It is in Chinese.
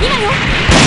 你敢有